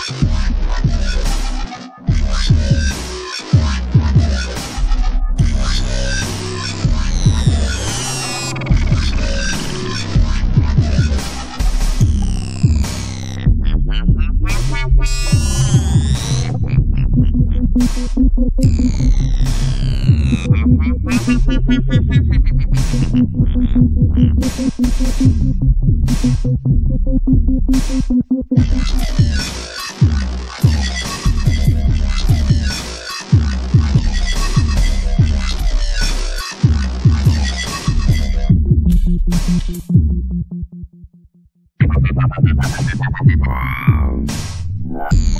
What? Wow.